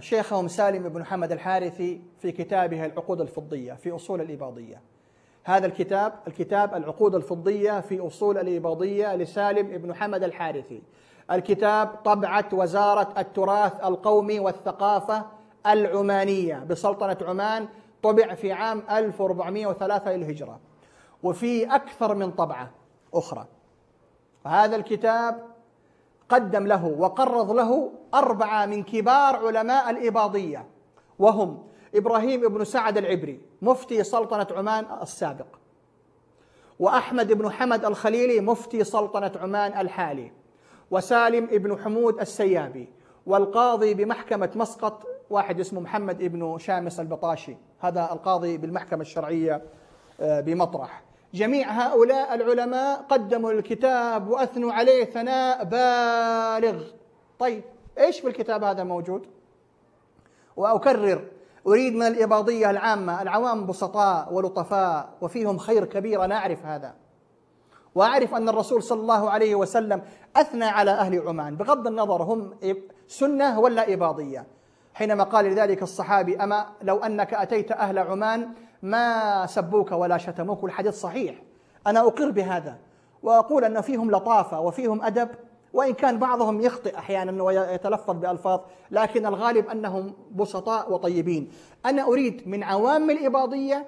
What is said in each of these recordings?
شيخهم سالم بن محمد الحارثي في كتابه العقود الفضية في أصول الإباضية. هذا الكتاب الكتاب العقود الفضية في أصول الإباضية لسالم بن محمد الحارثي. الكتاب طبعة وزارة التراث القومي والثقافة العمانية بسلطنة عمان طبع في عام 1403 للهجرة وفي أكثر من طبعة أخرى. هذا الكتاب قدم له وقرض له أربعة من كبار علماء الإباضية وهم إبراهيم بن سعد العبري مفتي سلطنة عمان السابق وأحمد بن حمد الخليلي مفتي سلطنة عمان الحالي وسالم بن حمود السيابي والقاضي بمحكمة مسقط واحد اسمه محمد بن شامس البطاشي هذا القاضي بالمحكمة الشرعية آه، بمطرح. جميع هؤلاء العلماء قدموا الكتاب وأثنوا عليه ثناء بالغ. طيب إيش في الكتاب هذا موجود؟ وأكرر أريد من الإباضية العامة العوام بسطاء ولطفاء وفيهم خير كبير أنا أعرف هذا. وأعرف أن الرسول صلى الله عليه وسلم أثنى على أهل عمان بغض النظر هم سنة ولا إباضية. حينما قال لذلك الصحابي أما لو أنك أتيت أهل عمان ما سبوك ولا شتموك والحديث صحيح. أنا أقر بهذا وأقول أن فيهم لطافة وفيهم أدب وإن كان بعضهم يخطئ أحيانا ويتلفظ بألفاظ لكن الغالب أنهم بسطاء وطيبين. أنا أريد من عوام الإباضية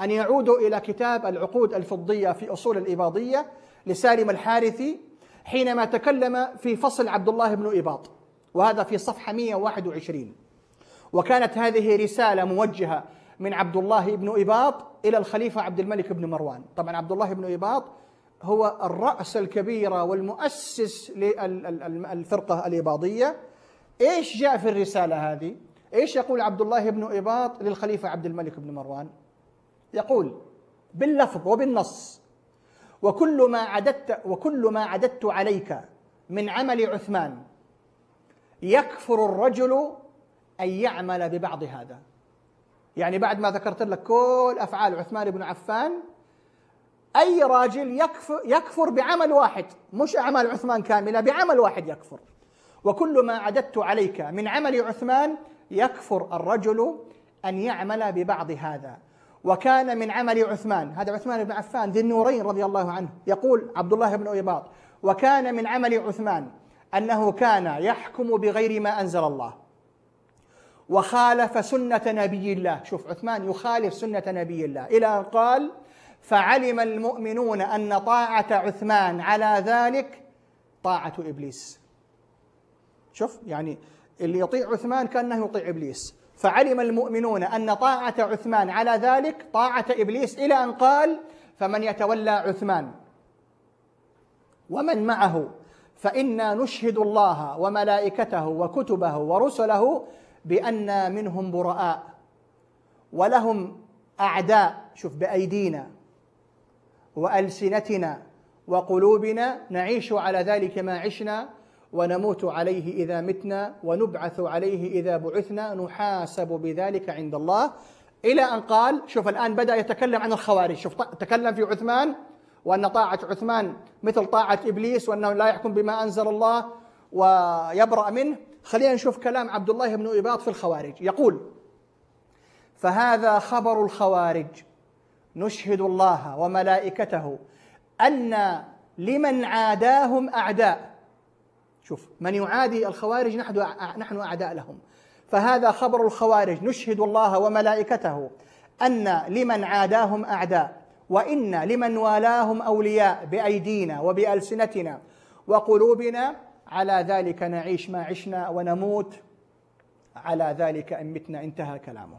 أن يعودوا إلى كتاب العقود الفضية في أصول الإباضية لسالم الحارثي حينما تكلم في فصل عبد الله بن إباض وهذا في صفحة 121 وكانت هذه رسالة موجهة من عبد الله بن إباط إلى الخليفة عبد الملك بن مروان. طبعا عبد الله بن إباط هو الرأس الكبيرة والمؤسس للفرقة الإباضية. إيش جاء في الرسالة هذه؟ إيش يقول عبد الله بن إباط للخليفة عبد الملك بن مروان؟ يقول باللفظ وبالنص وكل ما عددت وكل ما عددت عليك من عمل عثمان يكفر الرجل أن يعمل ببعض هذا. يعني بعد ما ذكرت لك كل أفعال عثمان بن عفان أي راجل يكفر يكفر بعمل واحد مش أعمال عثمان كاملة بعمل واحد يكفر. وكل ما عددت عليك من عمل عثمان يكفر الرجل أن يعمل ببعض هذا. وكان من عمل عثمان هذا عثمان بن عفان ذي النورين رضي الله عنه يقول عبد الله بن اباط وكان من عمل عثمان أنه كان يحكم بغير ما أنزل الله. وخالف سنة نبي الله. شوف عثمان يخالف سنة نبي الله. إلى أن قال فعلم المؤمنون أن طاعة عثمان على ذلك طاعة إبليس. شوف يعني اللي يطيع عثمان كأنه يطيع إبليس. فعلم المؤمنون أن طاعة عثمان على ذلك طاعة إبليس. إلى أن قال فمن يتولى عثمان؟ ومن معه؟ فإنا نشهد الله وملائكته وكتبه ورسله بأن منهم براء ولهم أعداء شوف بأيدينا وألسنتنا وقلوبنا نعيش على ذلك ما عشنا ونموت عليه إذا متنا ونبعث عليه إذا بعثنا نحاسب بذلك عند الله. إلى أن قال شوف الآن بدأ يتكلم عن الخوارج. شوف تكلم في عثمان وأن طاعة عثمان مثل طاعة إبليس وأنه لا يحكم بما أنزل الله ويبرأ منه. خلينا نشوف كلام عبد الله بن إباط في الخوارج. يقول فهذا خبر الخوارج. نشهد الله وملائكته أن لمن عاداهم أعداء. شوف من يعادي الخوارج نحن نحن أعداء لهم. فهذا خبر الخوارج. نشهد الله وملائكته أن لمن عاداهم أعداء وإن لمن والاهم أولياء بأيدينا وبألسنتنا وقلوبنا على ذلك نعيش ما عشنا ونموت. على ذلك إن متنا. انتهى كلامه.